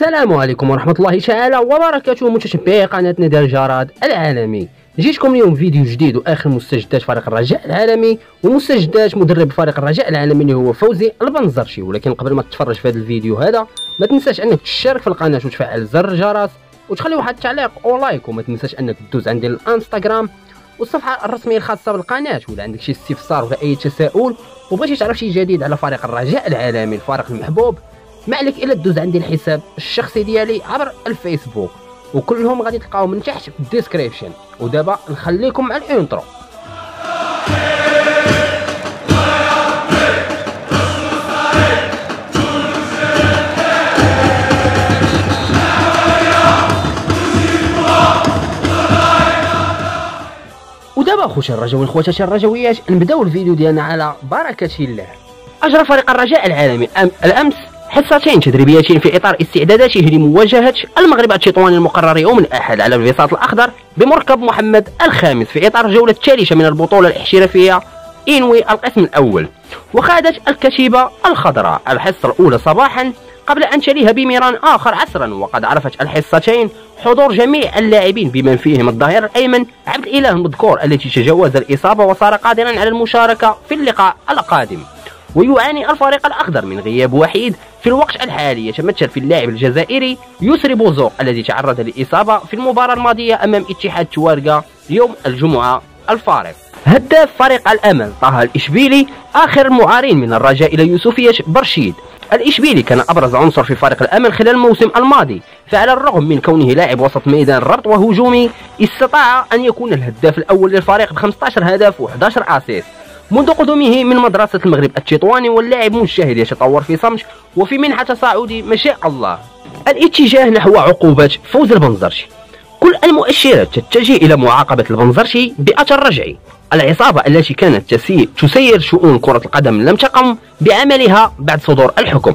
السلام عليكم ورحمة الله تعالى وبركاته. متشبعي قناة نادي الجراد العالمي. جيتكم اليوم فيديو جديد وآخر مستجدات فريق الرجاء العالمي ومستجدات مدرب فريق الرجاء العالمي اللي هو فوزي البنزرشي ولكن قبل ما تتفرج في هذا الفيديو هذا ما تنساش أنك تشترك في القناة وتفعل زر الجرس وتخلي واحد التعليق أو لايك وما تنساش أنك تدوز عندي الإنستغرام والصفحة الرسمية الخاصة بالقناة. ولا عندك شي استفسار ولا أي تساؤل وبغيتي تعرف شي جديد على فريق الرجاء العالمي الفريق المحبوب ما عليك إلا تدوز عندي الحساب الشخصي ديالي عبر الفيسبوك وكلهم غادي تلقاهم من تحت في description ودابا نخليكم مع intro ودابا خوتي الرجاوي خواتاتي الرجاويات نبداو الفيديو ديالنا على بركة الله. أجرى فريق الرجاء العالمي. الأمس حصتين تدريبيتين في إطار استعداداته لمواجهه المغرب التطواني المقرر يوم الأحد على البساط الأخضر بمركب محمد الخامس في إطار الجوله الثالثة من البطولة الاحترافيه انوي القسم الأول. وخاضت الكتيبه الخضراء. الحصة الأولى صباحا قبل أن تليها بميران آخر عصرا وقد عرفت الحصتين حضور جميع اللاعبين بمن فيهم الظهير الأيمن عبد الإله المذكور الذي تجاوز الإصابة وصار قادرا على المشاركة في اللقاء القادم. ويعاني الفريق الأخضر من غياب وحيد في الوقت الحالي يتمثل في اللاعب الجزائري يسري بوزوق الذي تعرض للإصابة في المباراة الماضية أمام اتحاد توارقة يوم الجمعة الفارق هداف فريق الأمل طه الإشبيلي آخر المعارين من الرجاء إلى يوسفية برشيد. الإشبيلي كان أبرز عنصر في فريق الأمل خلال الموسم الماضي فعلى الرغم من كونه لاعب وسط ميدان ربط وهجومي استطاع أن يكون الهداف الأول للفريق ب 15 هدف و11 أسيست. منذ قدومه من مدرسة المغرب التطواني واللاعب مجتهد يتطور في صمت وفي منحة تصاعدي ما شاء الله. الاتجاه نحو عقوبة فوز البنزرشي كل المؤشرات تتجه إلى معاقبة البنزرشي بأثر رجعي. العصابة التي كانت تسير شؤون كرة القدم لم تقم بعملها بعد صدور الحكم.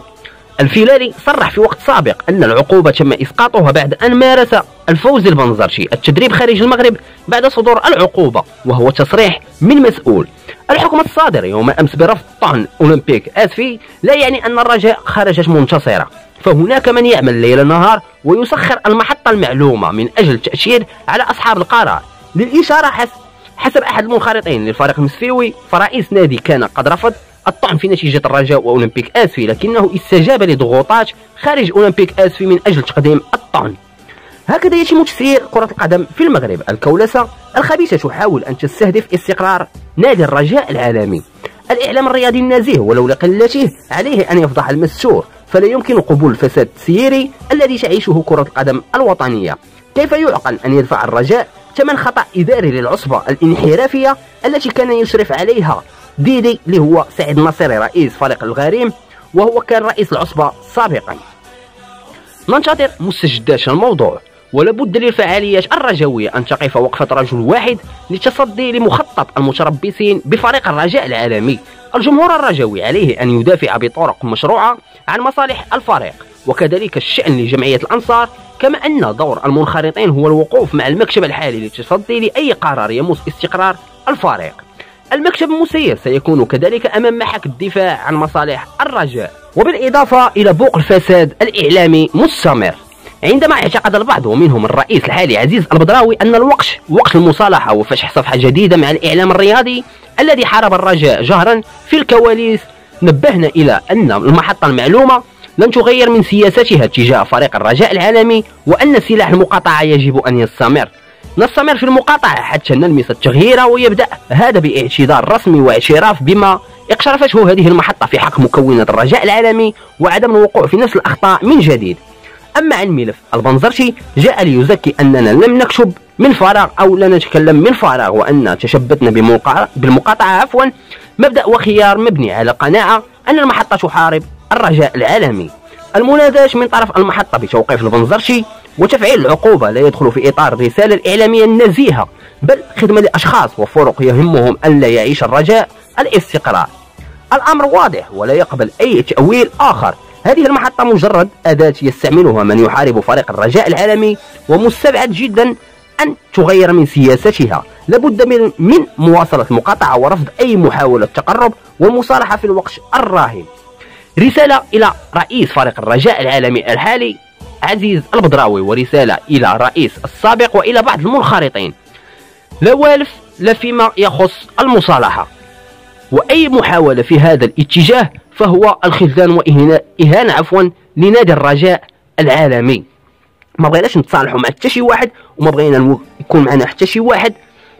الفيلالي صرح في وقت سابق أن العقوبة تم إسقاطها بعد أن مارس الفوز البنزرشي التدريب خارج المغرب بعد صدور العقوبة وهو تصريح من مسؤول. الحكم الصادر يوم أمس برفض طعن أولمبيك آسفي لا يعني أن الرجاء خرجت منتصرة. فهناك من يعمل ليل نهار ويسخر المحطة المعلومة من أجل التأشير على أصحاب القرار. للإشارة حسب حسب أحد المنخرطين للفريق المسفيوي فرئيس نادي كان قد رفض الطعن في نتيجة الرجاء وأولمبيك آسفي لكنه استجاب لضغوطات خارج أولمبيك آسفي من أجل تقديم الطعن. هكذا يتم تسيير كرة القدم في المغرب الكولسة. الخبيثة تحاول أن تستهدف استقرار نادي الرجاء العالمي. الإعلام الرياضي النزيه ولو لقلته عليه أن يفضح المستور فلا يمكن قبول الفساد السيري الذي تعيشه كرة القدم الوطنية. كيف يعقل أن يدفع الرجاء؟ ثمن خطأ إداري للعصبة الانحرافية التي كان يشرف عليها ديدي اللي هو سعيد النصيري رئيس فريق الغريم وهو كان رئيس العصبة سابقا. ننتظر مستجدات الموضوع ولابد للفعاليات الرجوية أن تقف وقفة رجل واحد للتصدي لمخطط المتربصين بفريق الرجاء العالمي. الجمهور الرجوي عليه أن يدافع بطرق مشروعة عن مصالح الفريق وكذلك الشأن لجمعية الأنصار كما أن دور المنخرطين هو الوقوف مع المكتب الحالي للتصدي لأي قرار يمس استقرار الفريق. المكتب المسير سيكون كذلك أمام محك الدفاع عن مصالح الرجاء. وبالإضافة إلى بوق الفساد الإعلامي مستمر. عندما اعتقد البعض ومنهم الرئيس الحالي عزيز البدراوي أن الوقت وقت المصالحة وفتح صفحة جديدة مع الإعلام الرياضي الذي حارب الرجاء جهرا في الكواليس. نبهنا إلى أن المحطة المعلومة لن تغير من سياستها تجاه فريق الرجاء العالمي وأن سلاح المقاطعة يجب أن يستمر. نستمر في المقاطعة. حتى نلمس التغيير ويبدأ. هذا بإعتذار رسمي واعتراف بما اقترفته هذه المحطة في حق مكونات الرجاء العالمي وعدم الوقوع في نفس الأخطاء من جديد. أما عن ملف البنزرتي جاء ليزكي أننا لم نكتب من فراغ أو لا نتكلم من فراغ وأن تشبثنا بالمقاطعة عفوا مبدأ وخيار مبني على قناعة أن المحطة تحارب الرجاء العالمي. المناداة من طرف المحطة بتوقيف البنزرتي وتفعيل العقوبة لا يدخل في إطار الرسالة الإعلامية النزيهة بل خدمة لأشخاص وفرق يهمهم أن لا يعيش الرجاء الاستقرار. الأمر واضح ولا يقبل أي تأويل آخر. هذه المحطة مجرد أداة يستعملها من يحارب فريق الرجاء العالمي ومستبعد جدا أن تغير من سياستها. لابد من, مواصلة المقاطعة ورفض أي محاولة تقرب والمصالحة في الوقت الراهن. رسالة إلى رئيس فريق الرجاء العالمي الحالي عزيز البدراوي ورسالة إلى الرئيس السابق وإلى بعض المنخرطين. لا والف لا فيما يخص المصالحة. وأي محاولة في هذا الاتجاه فهو الخذلان وإهانة عفوا لنادي الرجاء العالمي. ما بغيناش نتصالحوا مع حتى شي واحد وما بغينا يكون معنا حتى شي واحد.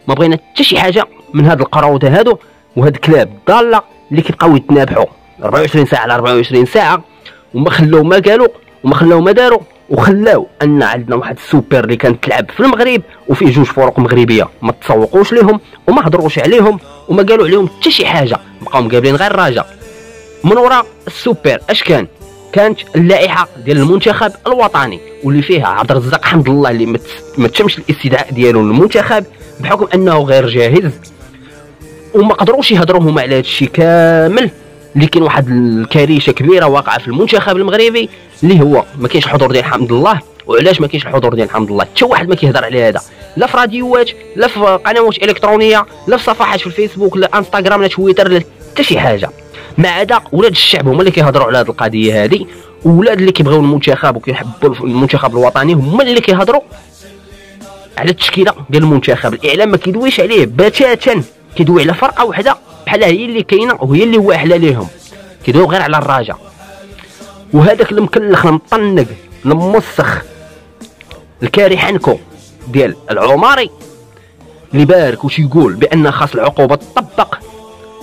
ما بغينا حتى شي حاجة من هاد القراوده هادو وهاد الكلاب ضالة اللي كيبقاو يتنابحوا. 24 ساعة على 24 ساعة. وما خلاو ما قالوا وما خلاو ما داروا وخلاو أن عندنا واحد السوبر اللي كانت تلعب في المغرب وفيه جوج فرق مغربية. ما تسوقوش ليهم وما هضروش عليهم وما قالوا عليهم حتى شي حاجة. بقاو مقابلين غير الرجاء من وراء السوبر أش كان؟ كانت اللائحة ديال المنتخب الوطني واللي فيها عبد الرزاق حمد الله اللي ما تمش الاستدعاء ديالو للمنتخب بحكم أنه غير جاهز. وما قدروش يهضروا هما على هذا الشيء كامل. اللي كاين واحد الكارثة كبيرة واقعة في المنتخب المغربي اللي هو ما كاينش الحضور ديال حمد الله وعلاش ما كاينش الحضور ديال حمد الله حتى واحد ما كيهضر على هذا. لا في راديوات لا في قنوات إلكترونية لا في صفحات في الفيسبوك لا إنستغرام لا تويتر لا حتى شي حاجة. ما عدا ولاد الشعب هما اللي كيهضروا على هذه القضية هذه. ولاد اللي كيبغيو المنتخب وكيحبوا المنتخب الوطني هما اللي كيهضروا على التشكيلة ديال المنتخب. الإعلام ما كيدويش عليه. بتاتا كيدوي على فرقة وحده بحال هي اللي كاينة وهي اللي واحله ليهم. كيدوي غير على الرجاء وهذاك المكلخ المطنق الموسخ الكاري حنكو ديال العماري اللي بارك وش يقول بان خاص العقوبة تطبق.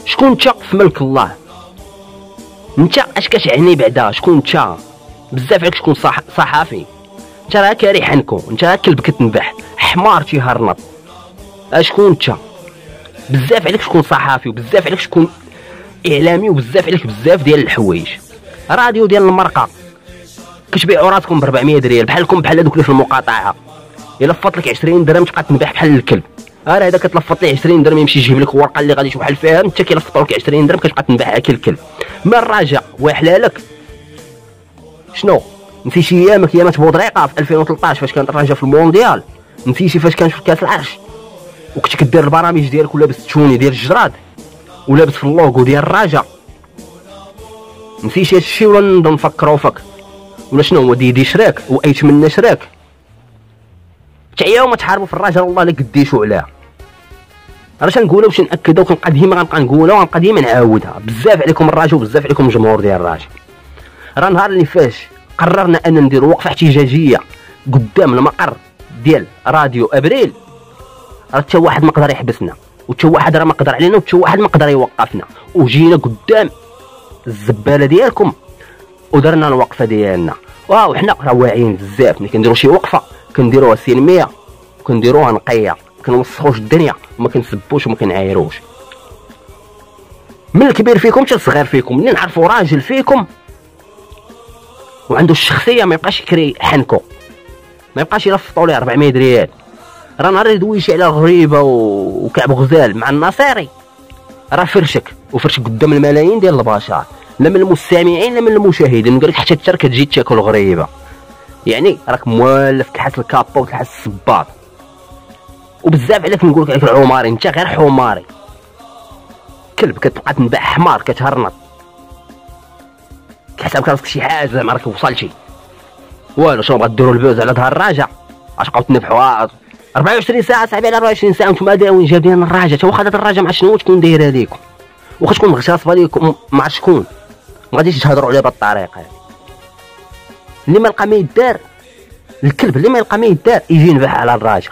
شكون انت في ملك الله؟ انت اش كتعني بعدا؟ شكون انت؟ بزاف عليك شكون صح صحافي. انت راه كاري حنكو انت راه كلب كتنبح حمار تيهرنط. أشكون انت؟ بزاف عليك شكون صحافي وبزاف عليك شكون إعلامي وبزاف عليك بزاف ديال الحوايج. راديو ديال المرقة. كتبيعوا راسكم ب 400 ريال بحالكم بحال هذوك اللي في المقاطعة. إلا فط لك 20 درهم تبقى تنبح بحال الكلب. راه هذا كتلفط ليه 20 درهم يمشي يجيب لك ورقة اللي غادي توحل فيها انت كيلفطوا لك 20 درهم كتبقى تنبح كل الكلب. ما الرجاء وحلالك شنو؟ نسيتي أيامك ايامات بودريقة في 2013 فاش كانت الرجاء في المونديال؟ نسيتي فاش كان في كأس العرش؟ وكنت كدير البرامج ديالك ولابس التشوني ديال الجراد ولابس في اللوغو ديال الرجاء نسيتي هادشي ولا نضل نفكرو فيك ولا شنو هو ديدي شراك وأيتمنى شراك تعياو ما تحاربوا في الرجاء والله لا قديشو عليها راه تنقولها باش نأكدها وكنبقى ديما غنبقى نقولها وغنبقى ديما نعاودها. بزاف عليكم الراجل وبزاف عليكم الجمهور ديال الراجل راه نهار اللي فاش قررنا أن نديروا وقفة احتجاجية قدام المقر ديال راديو أبريل راه حتى واحد ما قدر يحبسنا وحتى واحد راه ما قدر علينا وحتى واحد ما قدر يوقفنا. وجينا قدام الزبالة ديالكم ودرنا الوقفة ديالنا. واو حنا راه واعيين بزاف. ملي كنديروا شي وقفة كنديروها سلميه وكنديروها نقية كنوسخوش الدنيا وما كنسبوش وما كنعايروش. من الكبير فيكم حتى الصغير فيكم ملي نعرفوا راجل فيكم؟ وعنده الشخصية ما يبقاش يكري حنكو. ما يبقاش يلفطوا ليه 400 ريال. راه نهار يدوي شي على غريبه وكعب غزال مع النصيري راه فرشك وفرشك قدام الملايين ديال البشر. لا من المستمعين لا من المشاهدين. نقول لك حتى انت كتجي تاكل غريبة. يعني راك موالف كحس الكابا وتحس الصباط. وبزاف عليك نقول لك عليك العماري انت غير حماري. كلب كتبقى تنباع حمار كتهرنط. كحسابك راسك شي حاجة زعما راك وصلتي. والو شنو غديروا البوز على ظهر الراجع؟ اش بقاو تنبحوا 24 ساعة صاحبي على 24 ساعة نتوما داوين جايبين الراجع؟ تا واخا هاد الراجع مع شنو تكون دايرة ليكم واخا تكون مغشاصه ليكم مع شكون؟ ما غاديش تهضروا عليه بهاد الطريقة اللي ما لقى ما يدار الكلب اللي ما يلقى ما يدار يجي ينبح على الراجع.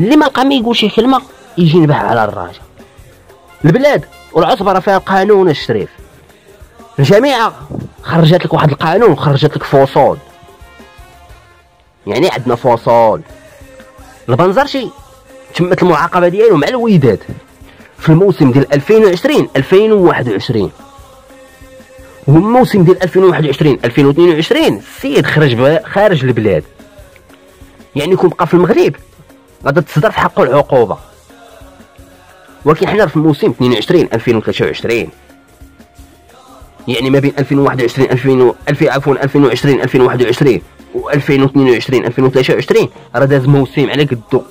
اللي ما لقى ما يقول شي كلمة يجي ينبح على الراجع. البلاد والعصبة راه فيها القانون الشريف. الجامعة خرجت لك واحد القانون وخرجت لك فصول يعني عندنا فصول البنزرشي تمت المعاقبة ديالو مع الوداد. في الموسم ديال 2020 2021 والموسم ديال 2021 2022 السيد خرج خارج البلاد. يعني يكون بقى في المغرب غادا تصدر في حقه العقوبة. ولكن حنا في الموسم 22 2023 يعني ما بين 2021 2000 عفوا 2020 2021 و 2022 2023 راه داز موسم على قدو.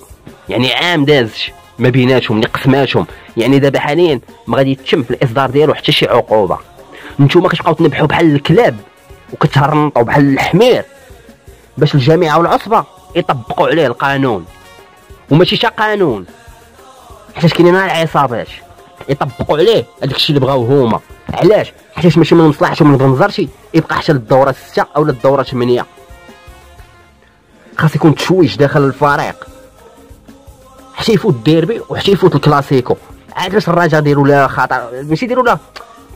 يعني عام دازش. ما بيناتهم اللي قسماتهم. يعني دابا حاليا ما غادي يتم في الإصدار ديالو حتى شي عقوبة. نتوما كتبقاو تنبحوا بحال الكلاب وكتهرنطوا بحال الحمير باش الجامعة والعصبة يطبقوا عليه القانون. وماشي شا قانون. حيت كاينين العصابات. يطبقوا عليه هذاك الشيء اللي بغاو هما. علاش؟ حيت ماشي من مصلحتهم من بنظرتي يبقى حتى للدورة الستة أو للدورة ثمانيه خاص يكون تشويش داخل الفريق. حتى يفوت الديربي وحتى يفوت الكلاسيكو. عاد باش الرجاء ديروا لها خطر ماشي ديروا لها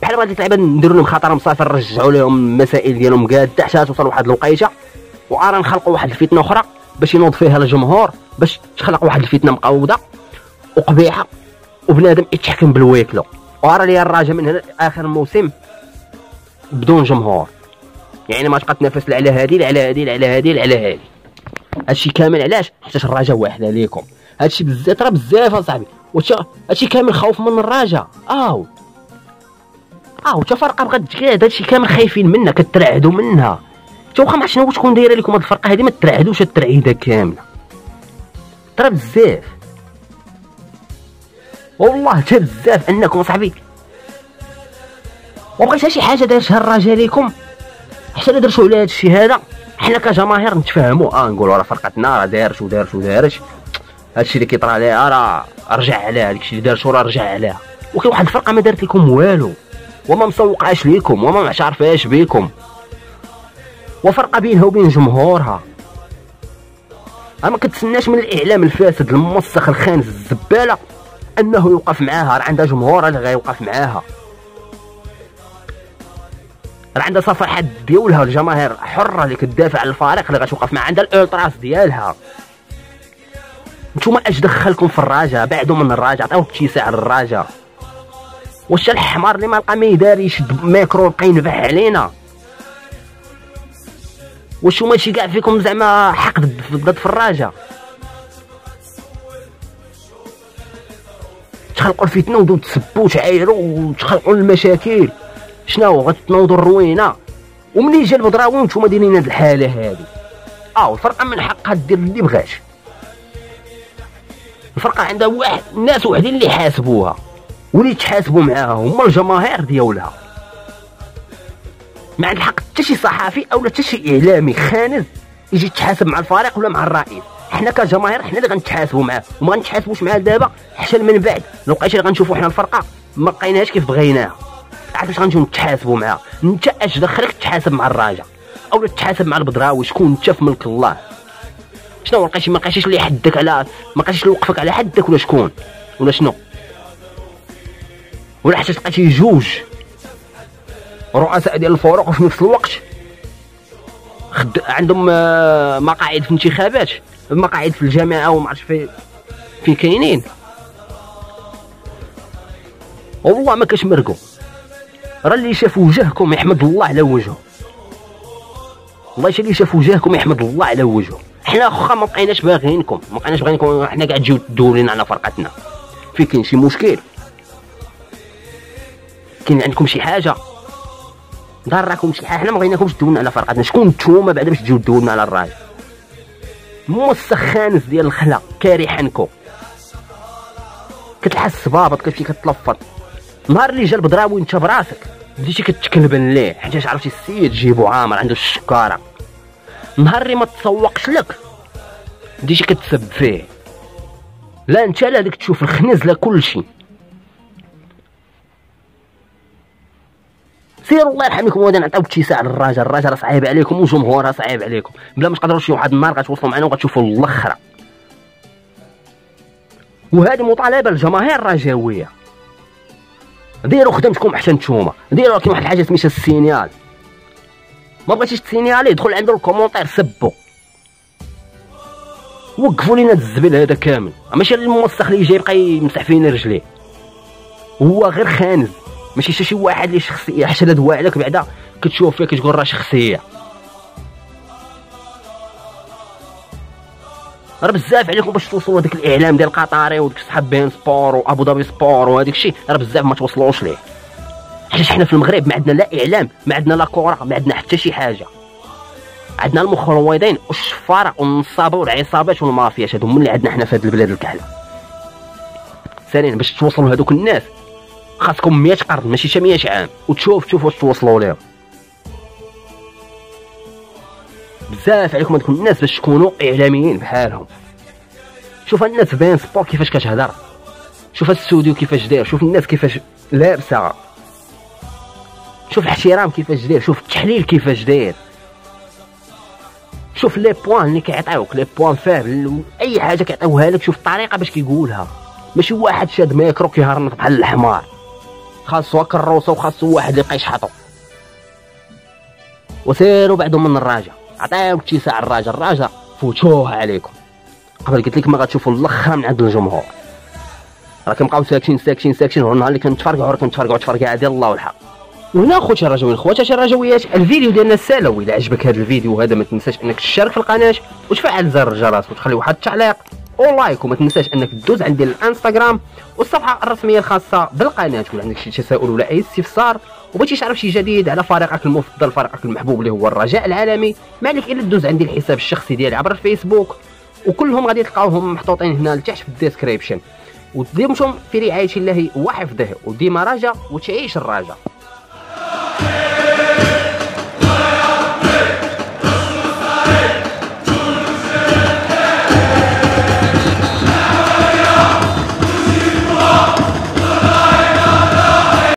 بحال هاد اللعيبه نديروا لهم خطر مصافي نرجعوا لهم المسائل ديالهم قاده حتى توصل واحد الوقيته وارا نخلقوا واحد الفتنة أخرى باش ينوض فيها الجمهور باش تخلق واحد الفتنة مقوده وقبيحة وبنادم يتحكم بال huis clos. وارا لي الرجاء من هنا آخر الموسم بدون جمهور. يعني ما تبقى تنافس على هادي لا على هادي لا على هادي لا على هادي هادشي كامل علاش؟ حيت الراجا واحد عليكم هادشي بزاف راه بزاف اصاحبي هادشي كامل خوف من الراجا. آه. آه وتا فرقة بغات تقعد هادشي كامل خايفين منها كترعدوا منها. تا واخا ما شنو تكون دايرة لكم هاد الفرقة هادي ما ترعدوش الترعيدة كاملة. ترى بزاف. والله تا بزاف أنكم صاحبي. وبغيت شي حاجة دارتها الراجا ليكم؟ حتى لا درتو على هادشي هذا. حنا كجماهير نتفاهموا آه نقولوا راه فرقتنا راه دارت ودارت ودارت هادشي اللي كيطرى عليها راه رجع عليها. داكشي اللي دارتو راه رجع عليها. وكاين واحد الفرقة ما دارت لكم والو. وما مسوقاش ليكم. وما معترفاش بكم وفرقة بينها وبين جمهورها. ما كتسناش من الإعلام الفاسد الموسخ الخانز الزبالة أنه يوقف معاها. راه عندها جمهور اللي غيوقف معاها. راه عندها صفحات ديالها الجماهير حرة اللي كتدافع على الفريق اللي غتوقف معاه عندها الألتراس ديالها. نتوما اش دخلكم في الراجا؟ بعدوا من الراجا عطيو اتساع للراجا. واش الحمار اللي ما لقى ما يدار يشد ميكرو يبقى ينبح علينا؟ واش هما شي كاع فيكم زعما حقد ضد في الراجا؟ تخلقوا الفتنة ودو تسبوا وتعايروا وتخلقوا المشاكل. شنو غتنوضوا الروينة؟ وملي جا البدراوي نتوما دايرين هاد الحالة هادي. آه الفرقه من حقها دير اللي بغات الفرقة عندها واحد الناس وحدين اللي حاسبوها. واللي تحاسبوا معاها هما الجماهير ديالها. ما عند الحق حتى شي صحافي أو حتى شي إعلامي خانز يجي يتحاسب مع الفريق ولا مع الرئيس. حنا كجماهير حنا اللي غنتحاسبوا معاه. وما غنتحاسبوش معاه دابا حتى من بعد. لو اللي غنشوفوا حنا الفرقة ما لقيناهاش كيف بغيناها. عاد باش غنجيو نتحاسبوا معاه انت اش دخلك تحاسب مع الراجع أو تحاسب مع البدراوي شكون انت في ملك الله؟ شنو ما لقيتش ما لقيتيش اللي يحدك على ما لقيتيش اللي يوقفك على حدك ولا شكون؟ ولا شنو؟ ولا حتى لقيتي جوج؟ رؤساء ديال الفروق في نفس الوقت خد... عندهم آه، مقاعد في الانتخابات مقاعد في الجامعة وما عرفتش في في كاينين. والله ما كتمرقوا راه اللي شاف وجهكم يحمد الله على وجهه. والله اللي شاف وجهكم يحمد الله على وجهه. حنا واخا ما بقيناش باغيينكم. ما بقيناش باغيينكم حنا قاعد تجيو تدوروا لنا على فرقتنا. في كاين شي مشكل؟ كاين عندكم شي حاجة؟ ضركم شي حاجة؟ حنا ما بغيناكمش تدولنا على فرقتنا. شكون نتوما بعدا باش تجيو تدولنا على الراي؟ موسخ خانس ديال الخلا كارحنكو كتلحس بابط كتمشي كتلفط نهار اللي جا البدراوي انت براسك. بديتي كتكلبن ليه؟ حيت عرفتي السيد جيبو عامر عنده الشكارة. نهار اللي ما تسوقش لك. بديتي كتسب فيه؟ لا انت لا ديك تشوف الخنز لا كلشي سيروا الله يرحمكم ودي نعطيو اتساع للراجل. الراجل راه صعيب عليكم والجمهور راه صعيب عليكم. بلا ما تقدروش شي واحد النهار غتوصلوا معنا وغتشوفوا الاخره وهذه مطالبة الجماهير الرجاويه ديروا خدمتكم احسن نتوما. ديروا كيما واحد الحاجة سميتها signal. ما بغيتيش تسينيالي دخل عنده ال commentaire. وقفوا لينا الزبل هذا كامل. ماشي الموسخ اللي جاي يبقى يمسح فينا رجليه. هو غير خانز. ماشي شي واحد اللي شخصية حتى هاد عليك بعدا كتشوف فيه كتقول راه شخصية. راه بزاف عليكم باش توصلوا هذاك الإعلام ديال قطري وديك صحاب بي إن سبور وابو ظبي سبور وهذاك الشيء راه بزاف ما توصلوش ليه. حيت حنا في المغرب ما عندنا لا إعلام ما عندنا لا كرة ما عندنا حتى شي حاجة. عندنا القرودين والشفاره والنصابه والعصابات والمافيات هادو هما اللي عندنا حنا في هاد البلاد الكحله ثانيا باش توصلوا لهذوك الناس خاصكم 100 قرن ماشي 100 عام. وتشوف تشوف واش توصلوا لهم بزاف عليكم هذوك الناس باش تكونوا إعلاميين بحالهم. شوف الناس بي إن سبور كيفاش كتهضر. شوف الاستوديو كيفاش داير. شوف الناس كيفاش لابسة. شوف الاحترام كيفاش داير. شوف التحليل كيفاش داير. شوف les points اللي كيعطيوك. les points forts أي حاجة كيعطيوها لك شوف الطريقة باش كيقولها. ماشي واحد شاد ميكرو كيهرنط بحال الحمار. خاصو كروسه وخاصو واحد يبقى يشحطو وسيروا بعدهم من الراجع. عطيهم اتساع الراجع الراجع فوتوه عليكم. قبل قلت لك ما غتشوفوا الآخر من عند الجمهور. راه كنبقاو ساكتين ساكتين ساكتين. والنهار اللي كنتفرقعوا راه كنتفرقعوا. تفرقع ديال الله والحق وهنا خوتي الرجويين خواتاتي الرجويات الفيديو ديالنا سالا واذا عجبك هذا الفيديو هذا ما تنساش أنك تشارك في القناة. وتفعل زر الجرس وتخلي واحد التعليق. ولايك وما تنساش أنك تدوز عندي الانستغرام. والصفحة الرسمية الخاصة بالقناة. ولا عندك شي تساؤل ولا أي استفسار وبغيتي تعرف شي جديد على فريقك المفضل فريقك المحبوب اللي هو الرجاء العالمي. ما عليك إلا تدوز عندي الحساب الشخصي ديالي عبر الفيسبوك وكلهم غادي تلقاوهم محطوطين هنا لتحت في description. وديمتم في رعاية الله وحفظه وديما رجاء وتعيش الرجا